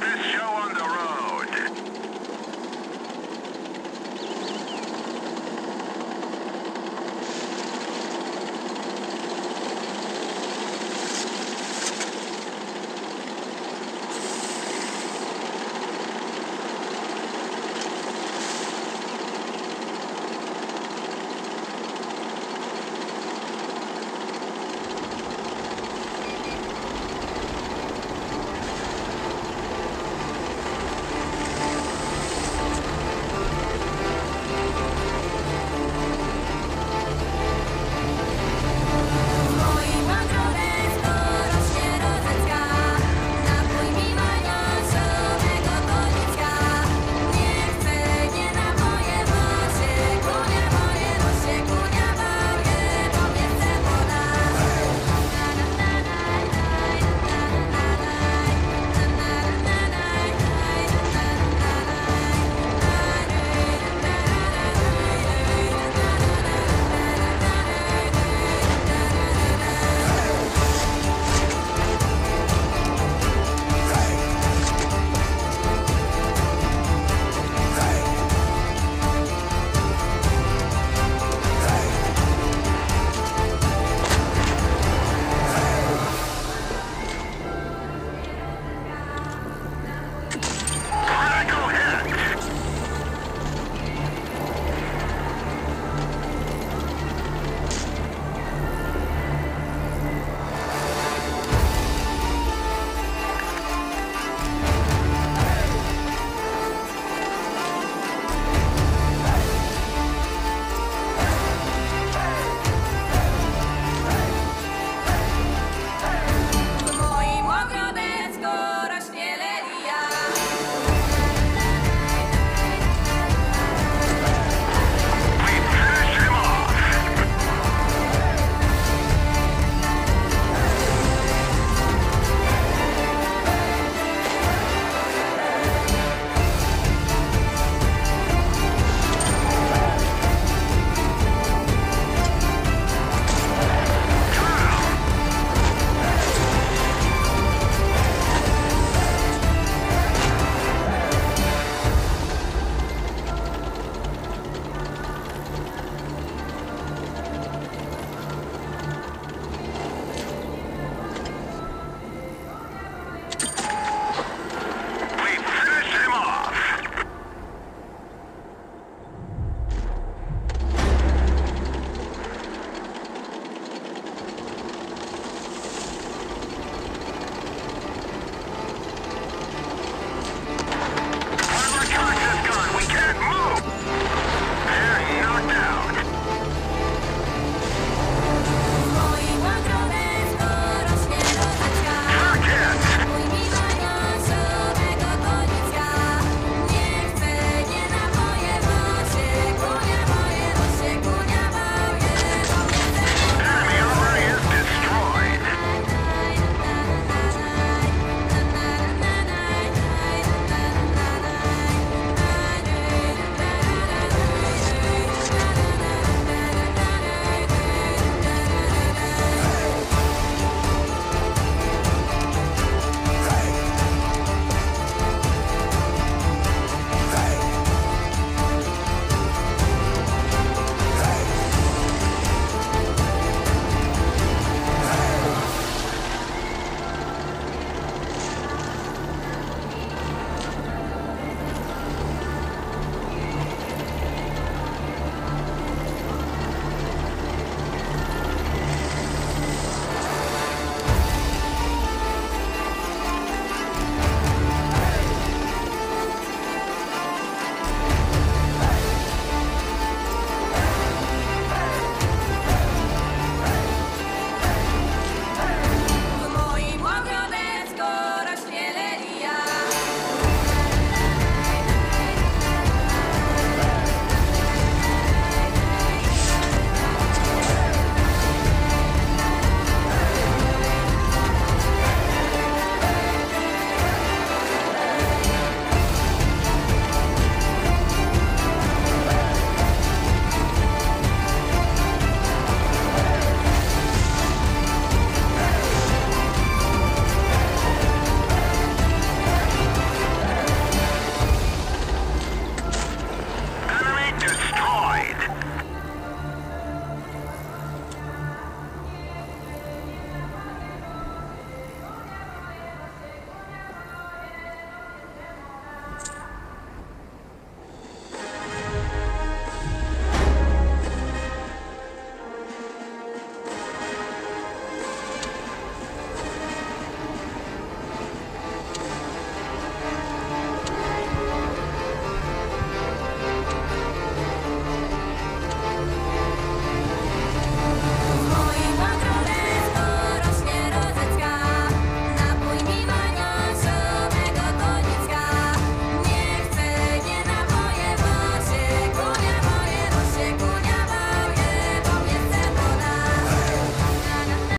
best show